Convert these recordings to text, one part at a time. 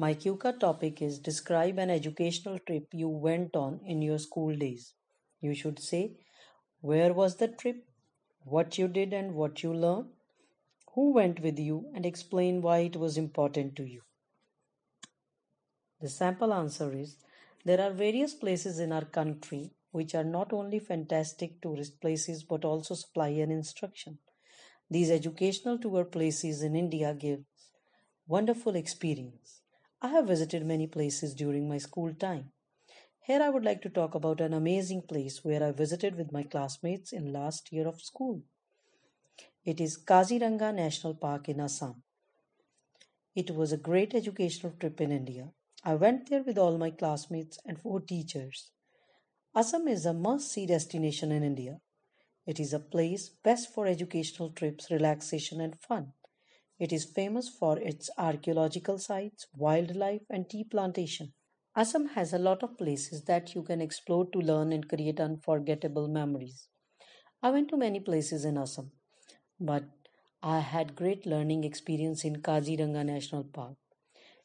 My cue card topic is Describe an educational trip you went on in your school days. You should say where was the trip, what you did and what you learned, who went with you, and explain why it was important to you. The sample answer is there are various places in our country which are not only fantastic tourist places but also supply an instruction. These educational tour places in India give wonderful experience. I have visited many places during my school time. Here I would like to talk about an amazing place where I visited with my classmates in last year of school. It is Kaziranga National Park in Assam. It was a great educational trip in India. I went there with all my classmates and four teachers. Assam is a must see destination in India. It is a place best for educational trips, relaxation, and fun. It is famous for its archaeological sites, wildlife, and tea plantation. Assam has a lot of places that you can explore to learn and create unforgettable memories. I went to many places in Assam, but I had great learning experience in Kaziranga National Park.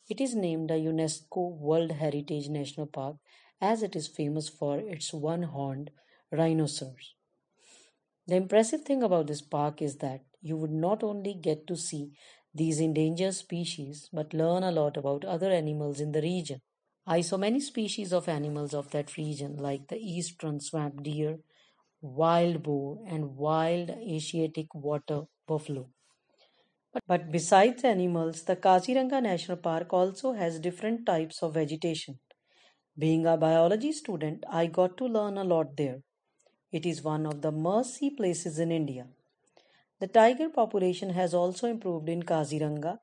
It is named a UNESCO World Heritage National Park as it is famous for its one horned rhinoceros. The impressive thing about this park is that you would not only get to see these endangered species but learn a lot about other animals in the region. I saw many species of animals of that region, like the eastern swamp deer, wild boar, and wild Asiatic water buffalo. But besides animals, the Kaziranga National Park also has different types of vegetation. Being a biology student, I got to learn a lot there. It is one of the must-see places in India. The tiger population has also improved in Kaziranga.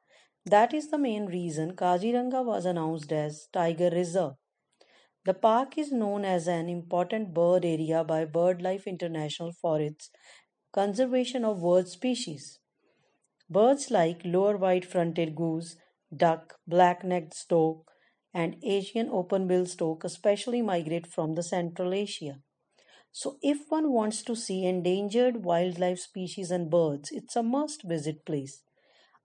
That is the main reason Kaziranga was announced as Tiger Reserve. The park is known as an important bird area by BirdLife International for its conservation of bird species. Birds like lower white-fronted goose, duck, black-necked stork, and Asian open-billed stork especially migrate from the Central Asia. So if one wants to see endangered wildlife species and birds, it's a must-visit place.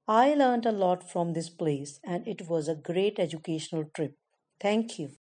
I learned a lot from this place and it was a great educational trip. Thank you.